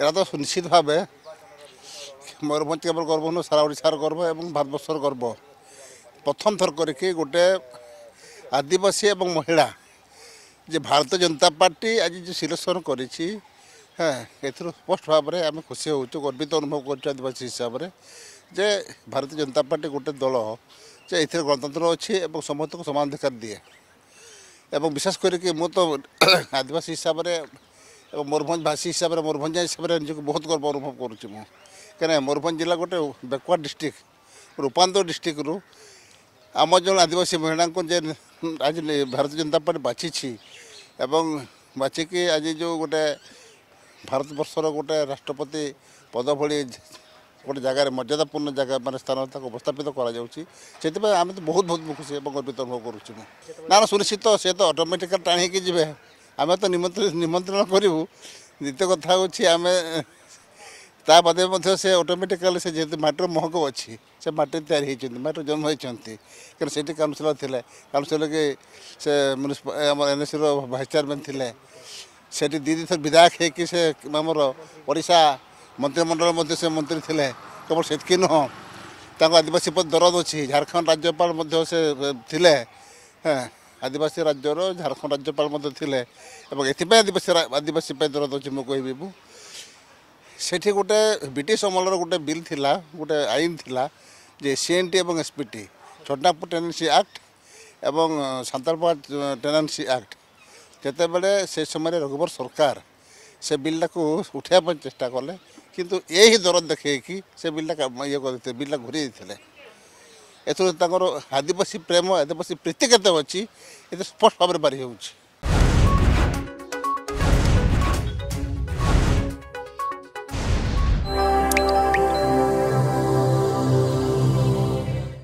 এরা তো নিশ্চিতভাবে ময়ূরভঞ্জ কেবল গর্ব নয় সারা ওড়িশার গর্ব এবং ভারতবর্ষর গর্ব প্রথম থর করি গোটে আদিবাসী এবং মহিলা যে ভারতীয় জনতা পার্টি আজ যে সিলেকশন করেছি হ্যাঁ এর স্পষ্ট ভাবে আমি খুশি হচ্ছু গর্বিত অনুভব করছি আদিবাসী হিসাবে যে ভারতীয় জনতা পার্টি গোটে দল যে এর গণতন্ত্র অছি এবং সমস্ত সমান অধিকার দিয়ে এবং বিশেষ করি মু তো আদিবাসী হিসাবে ଏବଂ ମୟୂରଭଞ୍ଜବାସୀ ହିସାବରେ ମୟୂରଭଞ୍ଜ ହିସାବରେ ନିଜକୁ ବହୁତ ଗର୍ବ ଅନୁଭବ କରୁଛି ମୁଁ କାହିଁକିନା ମୟୂରଭଞ୍ଜ ଜିଲ୍ଲା ଗୋଟେ ବ୍ୟାକୱାର୍ଡ଼ ଡିଷ୍ଟ୍ରିକ୍ଟ ରୂପାନ୍ତର ଡିଷ୍ଟ୍ରିକ୍ଟରୁ ଆମ ଜଣେ ଆଦିବାସୀ ମହିଳାଙ୍କୁ ଯେ ଆଜି ଭାରତୀୟ ଜନତା ପାର୍ଟି ବାଛିଛି ଏବଂ ବାଛିକି ଆଜି ଯେଉଁ ଗୋଟେ ଭାରତବର୍ଷର ଗୋଟେ ରାଷ୍ଟ୍ରପତି ପଦ ଭଳି ଗୋଟେ ଜାଗାରେ ମର୍ଯ୍ୟାଦାପୂର୍ଣ୍ଣ ଜାଗା ମାନେ ସ୍ଥାନ ତାକୁ ଅବସ୍ଥାପିତ କରାଯାଉଛି ସେଥିପାଇଁ ଆମେ ତ ବହୁତ ବହୁତ ଖୁସି ଏବଂ ଗର୍ବିତ ଅନୁଭବ କରୁଛୁ ମୁଁ ନା ସୁନିଶ୍ଚିତ ସେ ତ ଅଟୋମେଟିକାଲି ଟାଣି ହେଇକି ଯିବେ ଆମେ ତ ନିମନ୍ତ୍ରଣ ନିମନ୍ତ୍ରଣ କରିବୁ ଦ୍ୱିତୀୟ କଥା ହେଉଛି ଆମେ ତା ବାଦେ ମଧ୍ୟ ସେ ଅଟୋମେଟିକାଲି ସେ ଯେହେତୁ ମାଟିର ମହକ ଅଛି ସେ ମାଟିରେ ତିଆରି ହୋଇଛନ୍ତି ମାଟିରେ ଜନ୍ମ ହୋଇଛନ୍ତି କାରଣ ସେଠି କାଉନସିଲର ଥିଲେ କାଉନସିଲରକି ସେ ମ୍ୟୁନିସିପାଲ ଆମର ଏନ୍ଏସ୍ସିର ଭାଇସ୍ ଚେୟାରମ୍ୟାନ୍ ଥିଲେ ସେଠି ଦୁଇ ଦୁଇଥର ବିଧାୟକ ହେଇକି ସେ ଆମର ଓଡ଼ିଶା ମନ୍ତ୍ରିମଣ୍ଡଳ ମଧ୍ୟ ସେ ମନ୍ତ୍ରୀ ଥିଲେ କେବଳ ସେତିକି ନୁହଁ ତାଙ୍କ ଆଦିବାସୀ ପ୍ରତି ଦରଦ ଅଛି ଝାଡ଼ଖଣ୍ଡ ରାଜ୍ୟପାଳ ମଧ୍ୟ ସେ ଥିଲେ ହଁ ଆଦିବାସୀ ରାଜ୍ୟର ଝାଡ଼ଖଣ୍ଡ ରାଜ୍ୟପାଳ ମଧ୍ୟ ଥିଲେ ଏବଂ ଏଥିପାଇଁ ଆଦିବାସୀ ଆଦିବାସୀ ପାଇଁ ଦରଦ ଅଛି ମୁଁ କହିବି ମୁଁ ସେଠି ଗୋଟେ ବ୍ରିଟିଶ ଅମଳର ଗୋଟେ ବିଲ୍ ଥିଲା ଗୋଟେ ଆଇନ ଥିଲା ଯେ ସିଏନ୍ଟି ଏବଂ ଏସ୍ପିଟି ଛଟନାପୁର ଟେନେନ୍ସି ଆକ୍ଟ ଏବଂ ସାନ୍ତାଳପଡ଼ା ଟେନେନ୍ସି ଆକ୍ଟ ଯେତେବେଳେ ସେ ସମୟରେ ରଘୁବର ସରକାର ସେ ବିଲ୍ଟାକୁ ଉଠାଇବା ପାଇଁ ଚେଷ୍ଟା କଲେ କିନ୍ତୁ ଏହି ଦରଦ ଦେଖେଇକି ସେ ବିଲ୍ଟା ଇଏ କରିଥିଲେ ବିଲ୍ଟା ଘୁରେଇ ଦେଇଥିଲେ ଏଥିରୁ ତାଙ୍କର ଆଦିବାସୀ ପ୍ରେମ ଆଦିବାସୀ ପ୍ରୀତି କେତେ ଅଛି ଏତେ ସ୍ପଷ୍ଟ ଭାବରେ ବାରି ହେଉଛି